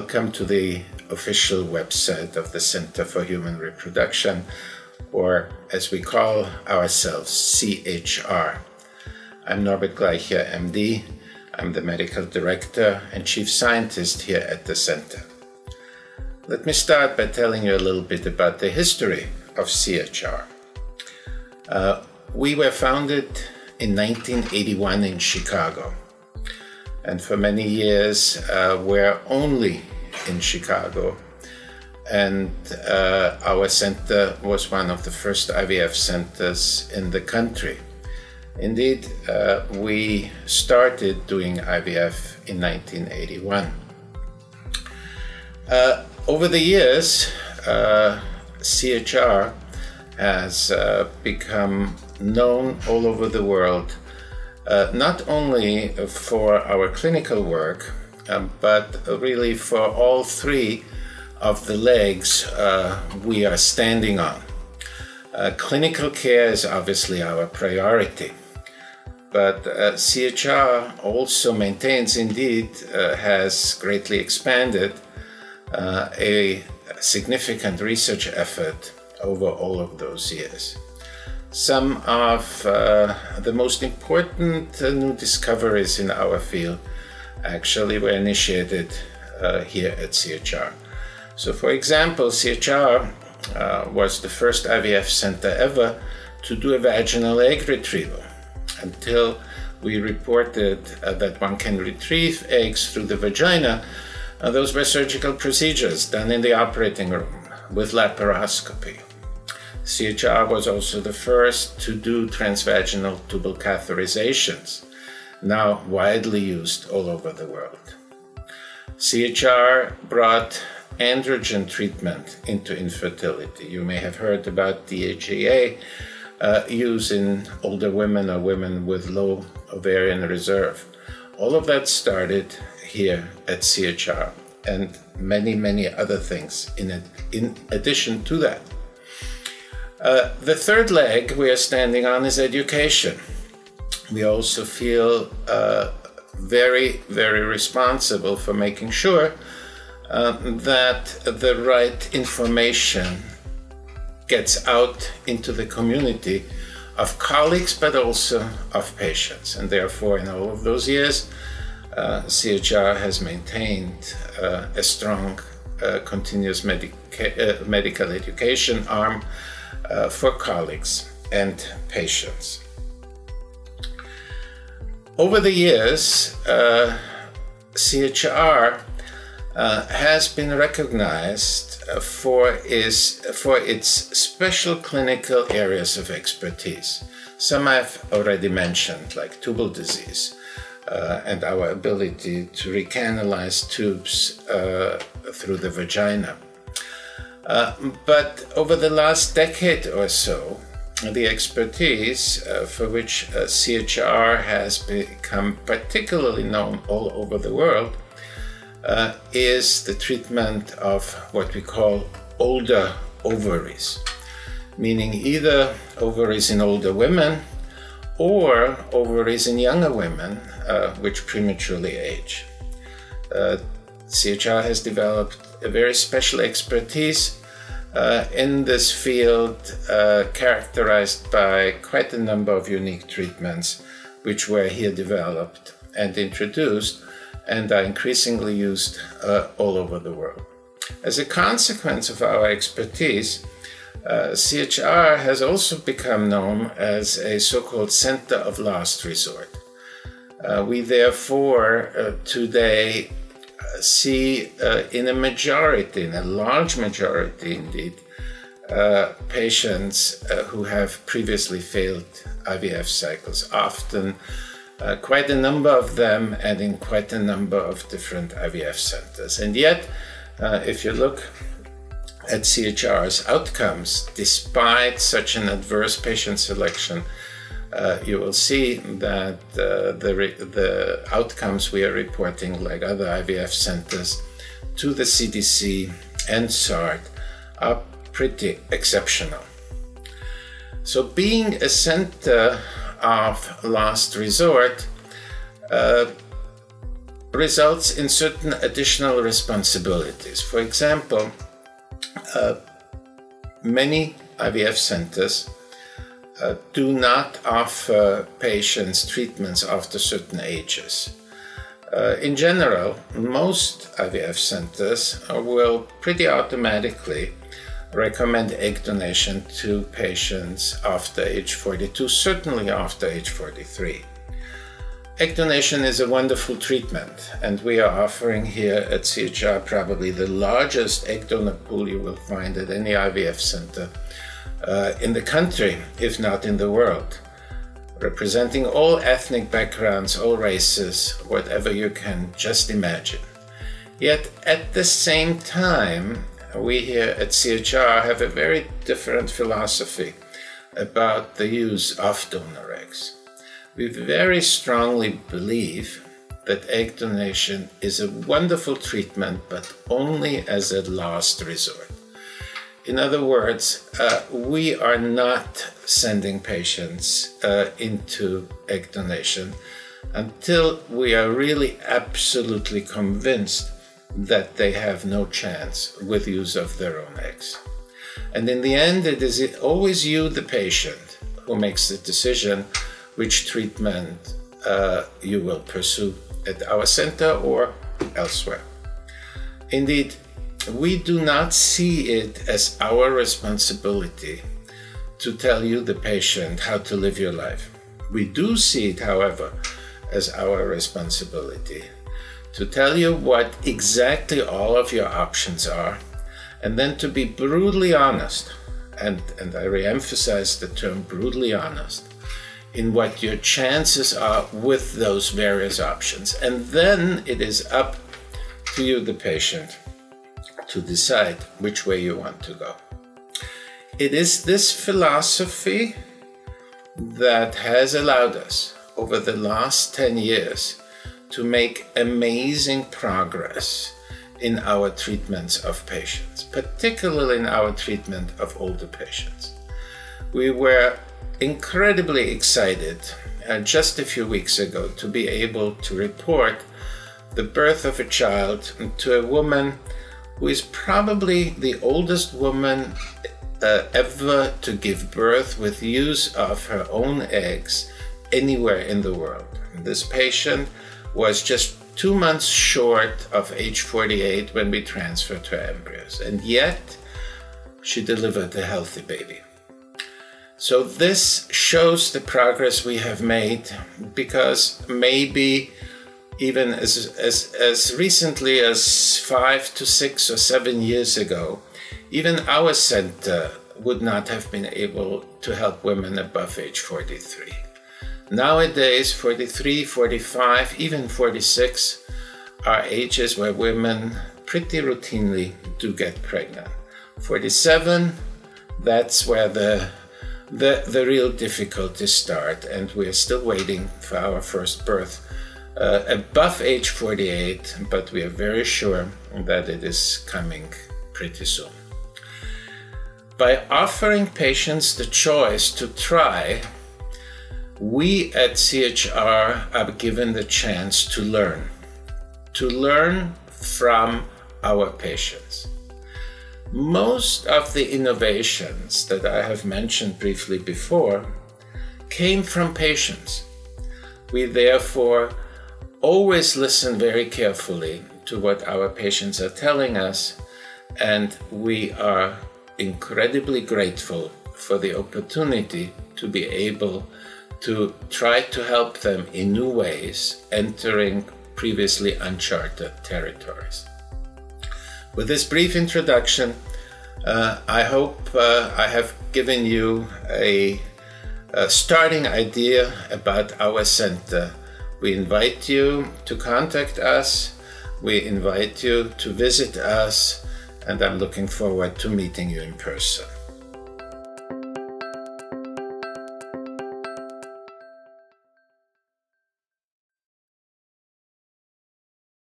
Welcome to the official website of the Center for Human Reproduction, or as we call ourselves, CHR. I'm Norbert Gleicher, MD. I'm the medical director and chief scientist here at the center. Let me start by telling you a little bit about the history of CHR. Uh, we were founded in 1981 in Chicago and for many years uh, were only in Chicago. And uh, our center was one of the first IVF centers in the country. Indeed, uh, we started doing IVF in 1981. Uh, over the years, uh, CHR has uh, become known all over the world uh, not only for our clinical work, um, but really for all three of the legs uh, we are standing on. Uh, clinical care is obviously our priority, but uh, CHR also maintains, indeed, uh, has greatly expanded uh, a significant research effort over all of those years. Some of uh, the most important uh, new discoveries in our field actually were initiated uh, here at CHR. So, for example, CHR uh, was the first IVF center ever to do a vaginal egg retrieval until we reported uh, that one can retrieve eggs through the vagina. Uh, those were surgical procedures done in the operating room with laparoscopy. CHR was also the first to do transvaginal tubal catheterizations, now widely used all over the world. CHR brought androgen treatment into infertility. You may have heard about DHEA uh, use in older women or women with low ovarian reserve. All of that started here at CHR and many, many other things in, in addition to that. Uh, the third leg we are standing on is education. We also feel uh, very, very responsible for making sure uh, that the right information gets out into the community of colleagues, but also of patients. And therefore, in all of those years, uh, CHR has maintained uh, a strong uh, continuous medica- medical education arm uh, for colleagues and patients. Over the years, uh, CHR uh, has been recognized for, is, for its special clinical areas of expertise. Some I've already mentioned, like tubal disease, uh, and our ability to recanalize tubes uh, through the vagina. Uh, but over the last decade or so, the expertise uh, for which uh, CHR has become particularly known all over the world uh, is the treatment of what we call older ovaries, meaning either ovaries in older women or ovaries in younger women uh, which prematurely age. CHR has developed a very special expertise uh, in this field uh, characterized by quite a number of unique treatments which were here developed and introduced and are increasingly used uh, all over the world. As a consequence of our expertise, uh, CHR has also become known as a so called center of last resort. Uh, we therefore uh, today see uh, in a majority, in a large majority indeed, uh, patients uh, who have previously failed IVF cycles, often uh, quite a number of them and in quite a number of different IVF centers. And yet, uh, if you look at CHR's outcomes, despite such an adverse patient selection, uh, you will see that uh, the, the outcomes we are reporting, like other IVF centers, to the CDC and SART are pretty exceptional. So, being a center of last resort uh, results in certain additional responsibilities. For example, uh, many IVF centers uh, do not offer patients treatments after certain ages. Uh, in general, most IVF centers will pretty automatically recommend egg donation to patients after age 42, certainly after age 43. Egg donation is a wonderful treatment, and we are offering here at CHR probably the largest egg donor pool you will find at any IVF center uh, in the country, if not in the world, representing all ethnic backgrounds, all races, whatever you can just imagine. Yet at the same time, we here at CHR have a very different philosophy about the use of donor eggs. We very strongly believe that egg donation is a wonderful treatment, but only as a last resort. In other words, uh, we are not sending patients uh, into egg donation until we are really absolutely convinced that they have no chance with use of their own eggs. And in the end, it is always you, the patient, who makes the decision which treatment uh, you will pursue at our center or elsewhere. Indeed, we do not see it as our responsibility to tell you, the patient, how to live your life. We do see it, however, as our responsibility to tell you what exactly all of your options are, and then to be brutally honest, and, and I re emphasize the term brutally honest, in what your chances are with those various options. And then it is up to you, the patient, to decide which way you want to go. It is this philosophy that has allowed us over the last 10 years to make amazing progress in our treatments of patients, particularly in our treatment of older patients. We were incredibly excited uh, just a few weeks ago to be able to report the birth of a child to a woman who is probably the oldest woman uh, ever to give birth with use of her own eggs anywhere in the world. This patient was just two months short of age 48 when we transferred her embryos, and yet she delivered a healthy baby. So this shows the progress we have made because maybe even as, as, as recently as five to six or seven years ago, even our center would not have been able to help women above age 43. Nowadays, 43, 45, even 46 are ages where women pretty routinely do get pregnant. 47, that's where the the, the real difficulties start, and we're still waiting for our first birth uh, above age 48, but we are very sure that it is coming pretty soon. By offering patients the choice to try, we at CHR are given the chance to learn, to learn from our patients. Most of the innovations that I have mentioned briefly before came from patients. We therefore always listen very carefully to what our patients are telling us, and we are incredibly grateful for the opportunity to be able to try to help them in new ways, entering previously uncharted territories. With this brief introduction, uh, I hope uh, I have given you a, a, starting idea about our center. We invite you to contact us, we invite you to visit us, and I'm looking forward to meeting you in person.